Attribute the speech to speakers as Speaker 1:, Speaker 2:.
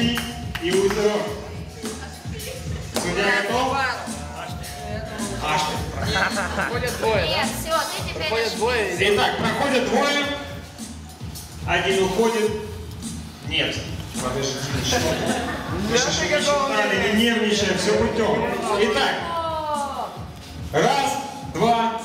Speaker 1: Ашпи и Уйтеров. Судья готов? Ашпи.
Speaker 2: Проходят двое,
Speaker 3: Нет, все, ты теперь
Speaker 2: двое.
Speaker 1: Итак, проходят двое. Один уходит. Нет. Не нервничаем, все путем. Итак, раз, два,